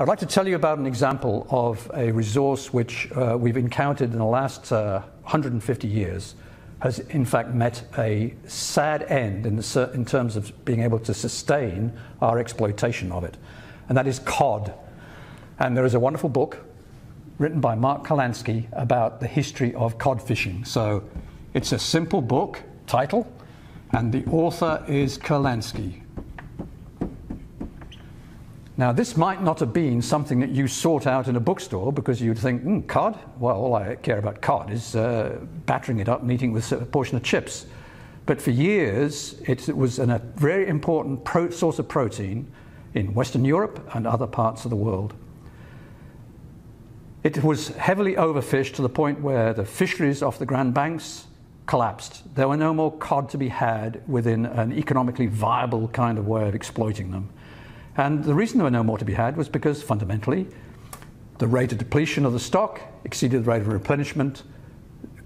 I'd like to tell you about an example of a resource which uh, we've encountered in the last uh, 150 years has in fact met a sad end in, the, in, terms of being able to sustain our exploitation of it, and that is cod. And there is a wonderful book written by Mark Kurlansky about the history of cod fishing. So it's a simple book title, and the author is Kurlansky. Now, this might not have been something that you sought out in a bookstore because you'd think, mm, cod? Well, all I care about cod is uh, battering it up and eating with a portion of chips. But for years, it was a very important pro- source of protein in Western Europe and other parts of the world. It was heavily overfished to the point where the fisheries off the Grand Banks collapsed. There were no more cod to be had within an economically viable kind of way of exploiting them. And the reason there were no more to be had was because fundamentally the rate of depletion of the stock exceeded the rate of replenishment.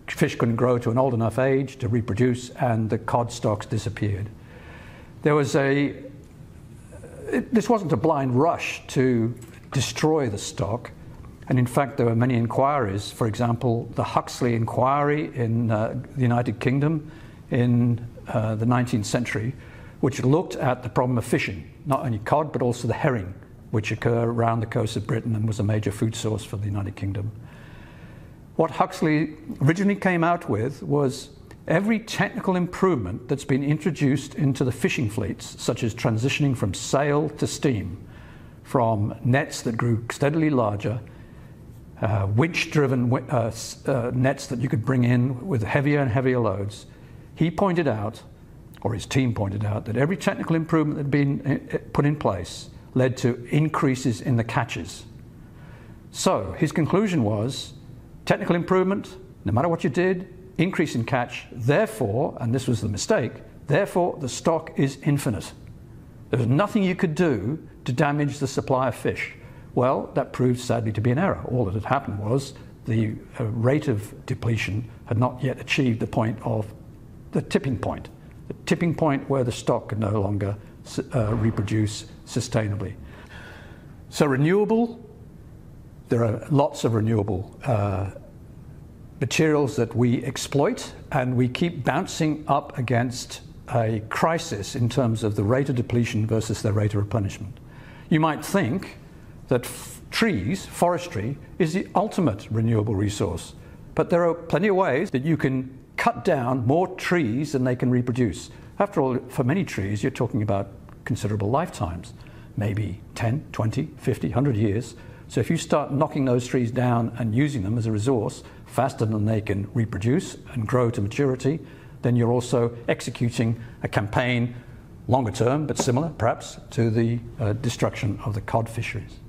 Fish couldn't grow to an old enough age to reproduce, and the cod stocks disappeared. There was a, it, this wasn't a blind rush to destroy the stock. And in fact, there were many inquiries. For example, the Huxley inquiry in uh, the United Kingdom in uh, the 19th century, which looked at the problem of fishing not only cod but also the herring, which occur around the coast of Britain and was a major food source for the United Kingdom. What Huxley originally came out with was every technical improvement that's been introduced into the fishing fleets, such as transitioning from sail to steam, from nets that grew steadily larger, uh, winch driven uh, uh, nets that you could bring in with heavier and heavier loads, he pointed out or his team pointed out, that every technical improvement that had been eh, eh, put in place led to increases in the catches. So his conclusion was technical improvement, no matter what you did, increase in catch, therefore, and this was the mistake, therefore the stock is infinite. There was nothing you could do to damage the supply of fish. Well, that proved sadly to be an error. All that had happened was the uh, rate of depletion had not yet achieved the point of the tipping point the tipping point where the stock can no longer uh, reproduce sustainably. So, renewable, there are lots of renewable uh, materials that we exploit, and we keep bouncing up against a crisis in terms of the rate of depletion versus the rate of replenishment. You might think that trees, forestry, is the ultimate renewable resource, but there are plenty of ways that you can cut down more trees than they can reproduce. After all, for many trees, you're talking about considerable lifetimes, maybe 10, 20, 50, 100 years. So if you start knocking those trees down and using them as a resource faster than they can reproduce and grow to maturity, then you're also executing a campaign longer term, but similar perhaps, to the uh, destruction of the cod fisheries.